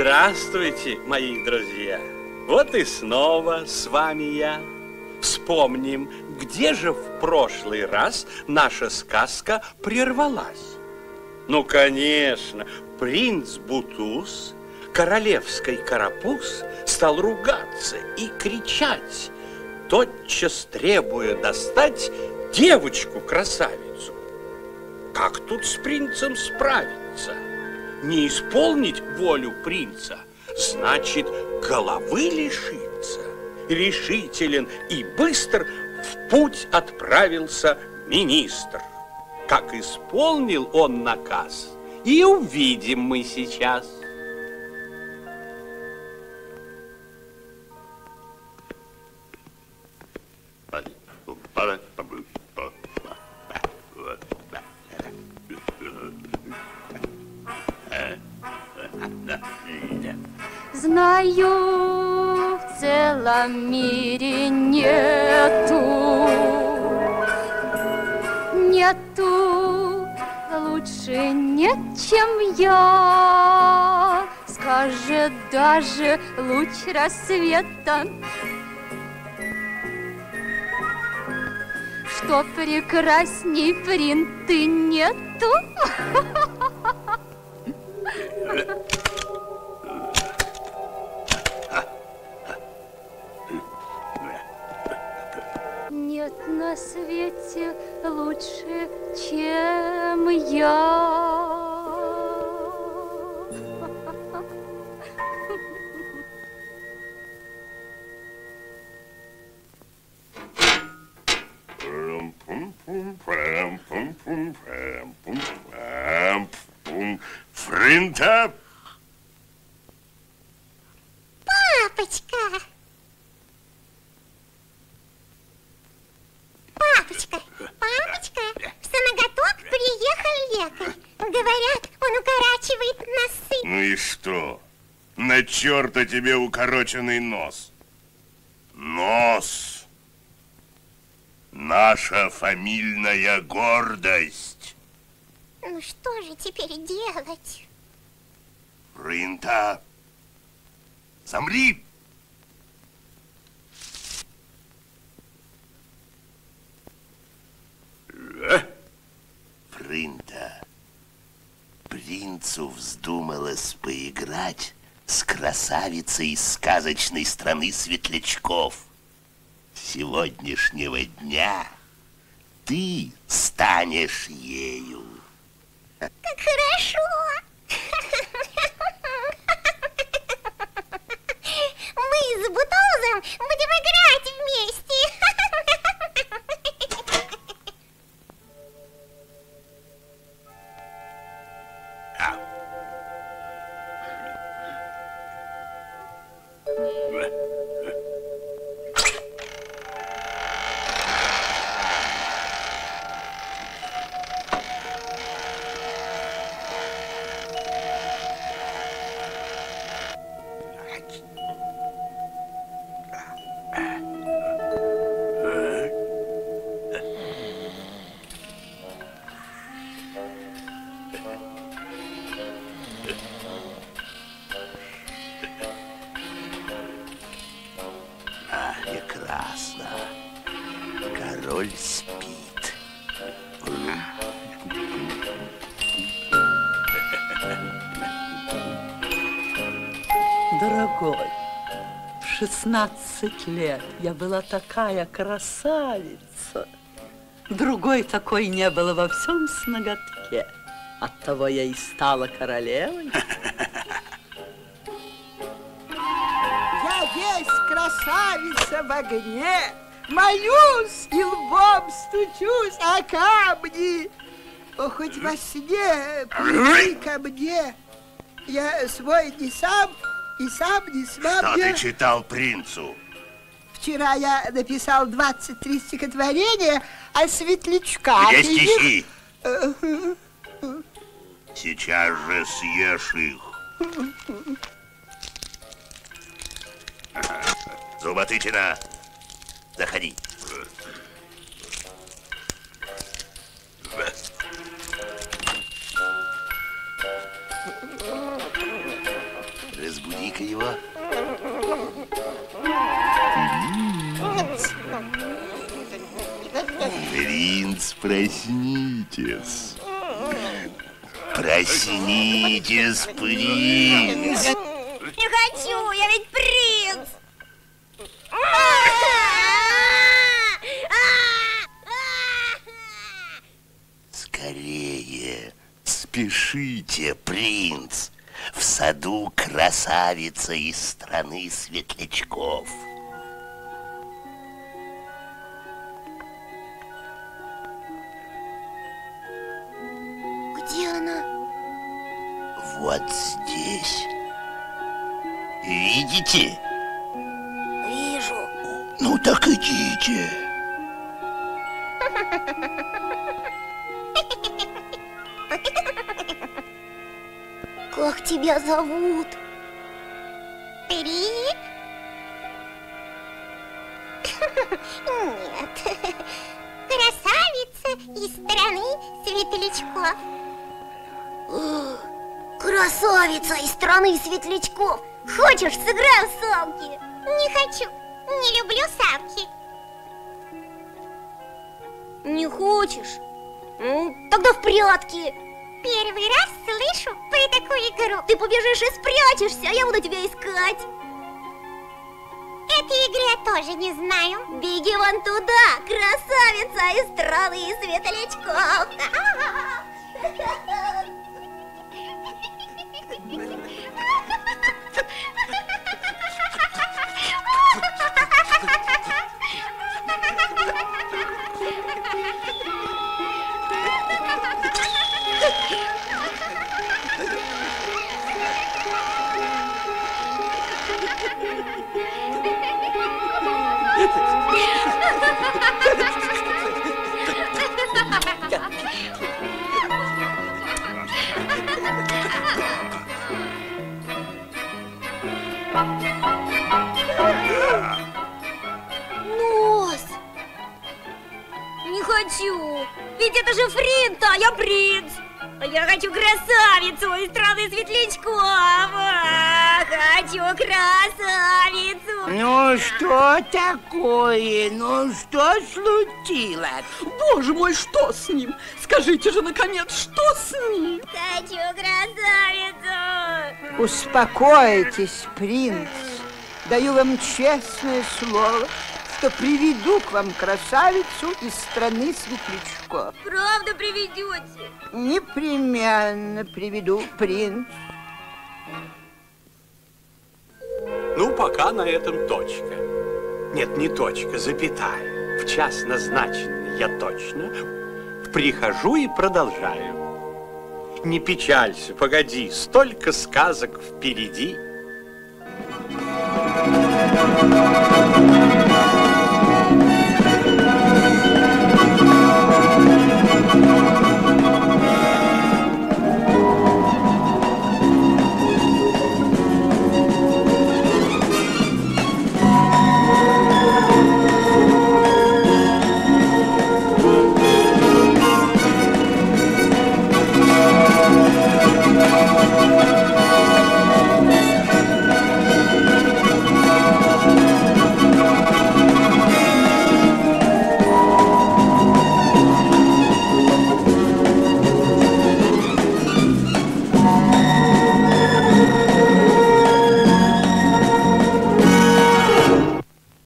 Здравствуйте, мои друзья. Вот и снова с вами я. Вспомним, где же в прошлый раз наша сказка прервалась. Ну, конечно, принц Бутуз, королевский карапуз, стал ругаться и кричать, тотчас требуя достать девочку-красавицу. Как тут с принцем справиться? Не исполнить волю принца, значит, головы лишиться. Решителен и быстр в путь отправился министр. Как исполнил он наказ, и увидим мы сейчас. Знаю, в целом мире нету, нету лучше нет, чем я. Скажет даже луч рассвета, что прекрасней принты нету. на свете лучше, чем я. Фринта? На черта тебе укороченный нос. Нос. Наша фамильная гордость. Ну что же теперь делать? Фринта, замри. Фринта, принцу вздумалось поиграть с красавицей из сказочной страны светлячков. Сегодняшнего дня ты станешь ею. Как хорошо! rồi. Спит. Дорогой, в 16 лет я была такая красавица. Другой такой не было во всем сноготке. Оттого я и стала королевой. Я есть красавица в огне, Молюсь и лбом стучусь о камни. О, хоть во сне приди ко мне. Я свой не сам и сам не смам. Что Я- ты читал принцу? Вчера я написал 23 стихотворения о светлячках. Где И- стихи? Сейчас же съешь их. Зуботычина, заходи. Ну-ка его. Принц, проснитесь. Проснитесь, принц. Не хочу, я ведь принц. Скорее, спешите, принц. В саду красавица из страны светлячков. Где она? Вот здесь. Видите? Вижу. Ну так идите. Как тебя зовут? Рик? Нет. Красавица из страны светлячков. Красавица из страны светлячков. Хочешь, сыграем в салки? Не хочу. Не люблю салки. Не хочешь? Ну, тогда в прятки. Первый раз слышу про такую игру. Ты побежишь и спрячешься, а я буду тебя искать. Этой игры я тоже не знаю. Беги вон туда, красавица из страны светлячков. Нос! Не хочу! Ведь это же Фринта, а я принц! А Я хочу красавицу из страны светлячков! Хочу красавицу! Ну что такое? Ну что случилось? Боже мой, что с ним? Скажите же, наконец, что с ним? Хочу красавицу! Успокойтесь, принц. Даю вам честное слово, что приведу к вам красавицу из страны светлячков. Правда приведете? Непременно приведу, принц. Ну, пока на этом точка. Нет, не точка, запятая. В час назначенный я точно прихожу и продолжаю. Не печалься, погоди, столько сказок впереди. Thank